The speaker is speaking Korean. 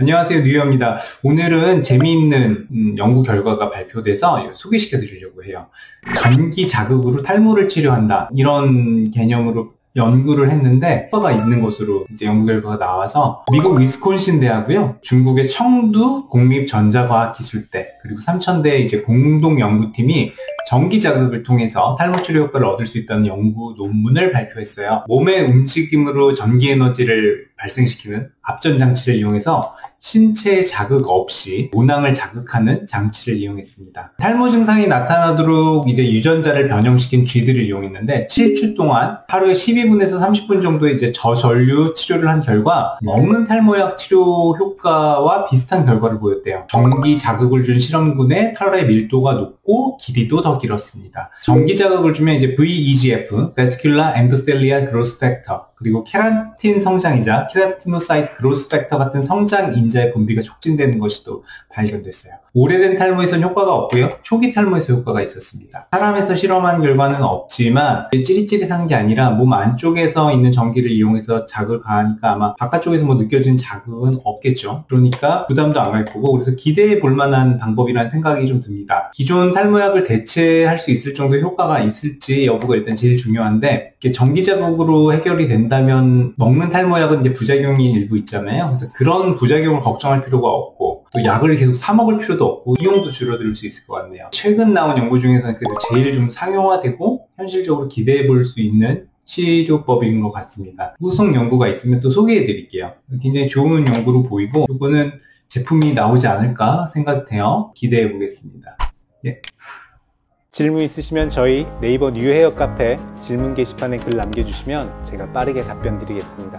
안녕하세요 뉴욕입니다. 오늘은 재미있는 음, 연구 결과가 발표돼서 소개시켜 드리려고 해요. 전기 자극으로 탈모를 치료한다 이런 개념으로 연구를 했는데 효과가 있는 것으로 이제 연구 결과가 나와서 미국 위스콘신 대하고요 중국의 청두 공립전자과학기술대 그리고 삼천대 이제 공동 연구팀이 전기 자극을 통해서 탈모 치료 효과를 얻을 수 있다는 연구 논문을 발표했어요. 몸의 움직임으로 전기 에너지를 발생시키는 앞전 장치를 이용해서 신체 자극 없이 모낭을 자극하는 장치를 이용했습니다. 탈모 증상이 나타나도록 이제 유전자를 변형시킨 쥐들을 이용했는데 7주 동안 하루에 12분에서 30분 정도 이제 저전류 치료를 한 결과 먹는 탈모약 치료 효과와 비슷한 결과를 보였대요. 전기 자극을 준 실험군의 털의 밀도가 높고 길이도 더 길었습니다. 전기 자극을 주면 이제 VEGF, Vascular Endothelial Growth Factor 그리고 케라틴 성장인자 Keratinocyte Growth Factor 같은 성장 인자의 분비가 촉진되는 것이 또 발견됐어요. 오래된 탈모에서는 효과가 없고요. 초기 탈모에서 효과가 있었습니다. 사람에서 실험한 결과는 없지만 찌릿찌릿한 게 아니라 몸 안쪽에서 있는 전기를 이용해서 자극을 가하니까 아마 바깥쪽에서 뭐 느껴지는 자극은 없겠죠. 그러니까 부담도 안 갈 거고 그래서 기대해 볼 만한 방법이라는 생각이 좀 듭니다. 기존 탈모약을 대체할 수 있을 정도의 효과가 있을지 여부가 일단 제일 중요한데 전기 자극으로 해결이 된다면 먹는 탈모약은 이제 부작용이 일부 있잖아요. 그래서 그런 부작용을 걱정할 필요가 없고 또 약을 계속 사 먹을 필요도 없고 비용도 줄어들 수 있을 것 같네요. 최근 나온 연구 중에서는 그래도 제일 좀 상용화되고 현실적으로 기대해 볼 수 있는 치료법인 것 같습니다. 후속 연구가 있으면 또 소개해 드릴게요. 굉장히 좋은 연구로 보이고 이거는 제품이 나오지 않을까 생각돼요. 기대해 보겠습니다. 예. 질문 있으시면 저희 네이버 뉴헤어 카페 질문 게시판에 글 남겨주시면 제가 빠르게 답변 드리겠습니다.